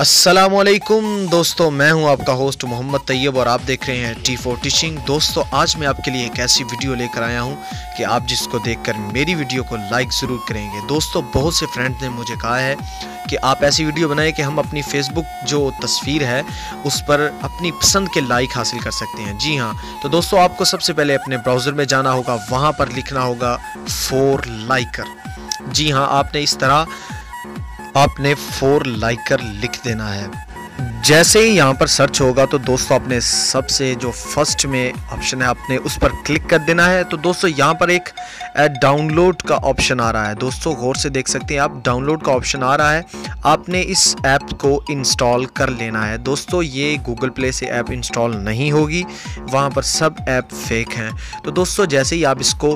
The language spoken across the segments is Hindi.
असलकुम दोस्तों, मैं हूँ आपका होस्ट मोहम्मद तैयब और आप देख रहे हैं टी फोर टीचिंग दोस्तों, आज मैं आपके लिए एक ऐसी वीडियो लेकर आया हूँ कि आप जिसको देखकर मेरी वीडियो को लाइक ज़रूर करेंगे। दोस्तों, बहुत से फ्रेंड्स ने मुझे कहा है कि आप ऐसी वीडियो बनाएँ कि हम अपनी फेसबुक जो तस्वीर है, उस पर अपनी पसंद के लाइक हासिल कर सकते हैं। जी हाँ तो दोस्तों, आपको सबसे पहले अपने ब्राउज़र में जाना होगा, वहाँ पर लिखना होगा फोर लाइकर जी हाँ आपने इस तरह आपने फोर लाइकर लिख देना है। जैसे ही यहाँ पर सर्च होगा तो दोस्तों आपने सबसे जो फ़र्स्ट में ऑप्शन है, आपने उस पर क्लिक कर देना है। तो दोस्तों यहाँ पर एक डाउनलोड का ऑप्शन आ रहा है। दोस्तों गौर से देख सकते हैं आप डाउनलोड का ऑप्शन आ रहा है। आपने इस ऐप को इंस्टॉल कर लेना है। दोस्तों ये गूगल प्ले से ऐप इंस्टॉल नहीं होगी। वहाँ पर सब ऐप फेक हैं। तो दोस्तों जैसे ही आप इसको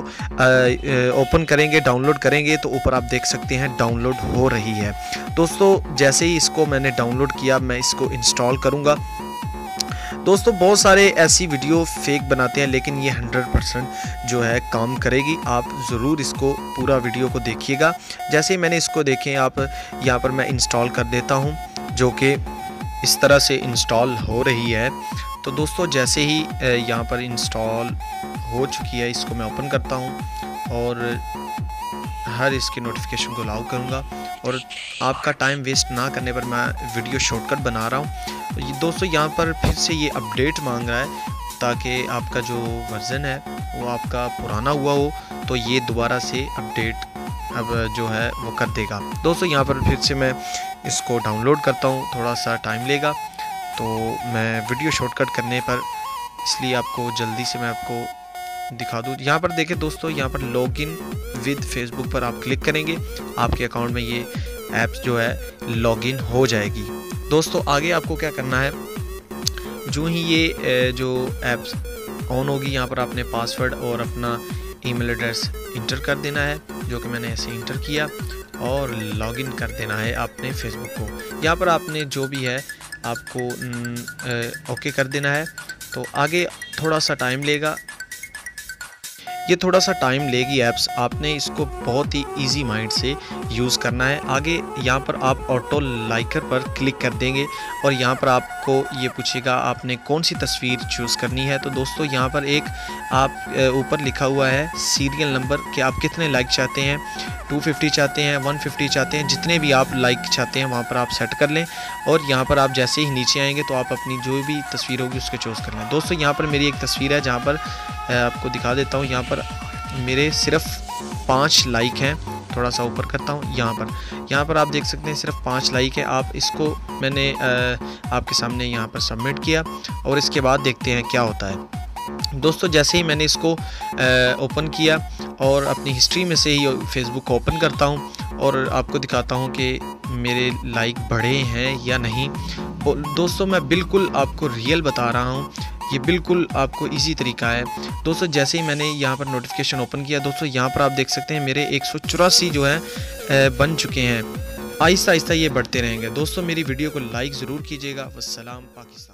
ओपन करेंगे डाउनलोड करेंगे तो ऊपर आप देख सकते हैं डाउनलोड हो रही है। दोस्तों जैसे ही इसको मैंने डाउनलोड किया, मैं इसको इंस्टॉल करूँगा। दोस्तों, बहुत सारे ऐसी वीडियो फेक बनाते हैं, लेकिन ये 100 परसेंट जो है काम करेगी। आप ज़रूर इसको, पूरा वीडियो को देखिएगा। जैसे ही मैंने इसको देखें, आप यहाँ पर मैं इंस्टॉल कर देता हूँ, जो कि इस तरह से इंस्टॉल हो रही है। तो दोस्तों, जैसे ही यहाँ पर इंस्टॉल हो चुकी है, इसको मैं ओपन करता हूँ और हर इसकी नोटिफिकेशन को अलाउ करूँगा। और आपका टाइम वेस्ट ना करने पर मैं वीडियो शॉर्टकट बना रहा हूँ। दोस्तों, यहाँ पर फिर से ये अपडेट मांग रहा है ताकि आपका जो वर्ज़न है, वो आपका पुराना हुआ हो तो ये दोबारा से अपडेट अब जो है, वो कर देगा। दोस्तों, यहाँ पर फिर से मैं इसको डाउनलोड करता हूँ, थोड़ा सा टाइम लेगा। तो मैं वीडियो शॉर्टकट करने पर इसलिए आपको जल्दी से मैं आपको दिखा दूँ। यहाँ पर देखें दोस्तों, यहाँ पर लॉग इन विद फेसबुक पर आप क्लिक करेंगे, आपके अकाउंट में ये ऐप्स जो है लॉगिन हो जाएगी। दोस्तों, आगे आपको क्या करना है? जो ही ये जो ऐप्स ऑन होगी, यहाँ पर आपने पासवर्ड और अपना ईमेल एड्रेस इंटर कर देना है, जो कि मैंने ऐसे इंटर किया और लॉगिन कर देना है आपने फेसबुक को। यहाँ पर आपने जो भी है आपको ओके कर देना है। तो आगे थोड़ा सा टाइम लेगा। ये थोड़ा सा टाइम लेगी ऐप्स आपने इसको बहुत ही इजी माइंड से यूज़ करना है। आगे यहाँ पर आप ऑटो लाइकर पर क्लिक कर देंगे और यहाँ पर आपको ये पूछेगा, आपने कौन सी तस्वीर चूज़ करनी है? तो दोस्तों, यहाँ पर एक आप ऊपर लिखा हुआ है सीरियल नंबर कि आप कितने लाइक चाहते हैं? 250 चाहते हैं 150 चाहते हैं? जितने भी आप लाइक चाहते हैं, वहाँ पर आप सेट कर लें और यहाँ पर आप जैसे ही नीचे आएँगे तो आप अपनी जो भी तस्वीर होगी उसको चूज़ कर लें। दोस्तों, यहाँ पर मेरी एक तस्वीर है जहाँ पर आपको दिखा देता हूँ, यहाँ पर मेरे सिर्फ़ पाँच लाइक हैं। थोड़ा सा ऊपर करता हूँ, यहाँ पर। यहाँ पर आप देख सकते हैं, सिर्फ़ पाँच लाइक है। आप इसको मैंने आपके सामने यहाँ पर सबमिट किया और इसके बाद देखते हैं क्या होता है। दोस्तों, जैसे ही मैंने इसको ओपन किया और अपनी हिस्ट्री में से ही फेसबुक ओपन करता हूँ और आपको दिखाता हूँ कि मेरे लाइक बढ़े हैं या नहीं। दोस्तों, मैं बिल्कुल आपको रियल बता रहा हूँ ये बिल्कुल आपको इजी तरीका है। दोस्तों, जैसे ही मैंने यहाँ पर नोटिफिकेशन ओपन किया, दोस्तों, यहाँ पर आप देख सकते हैं मेरे एक सौ चौरासी जो है बन चुके हैं। आहिस्ता आहिस्ता ये बढ़ते रहेंगे। दोस्तों, मेरी वीडियो को लाइक ज़रूर कीजिएगा। वसलाम पाकिस्तान।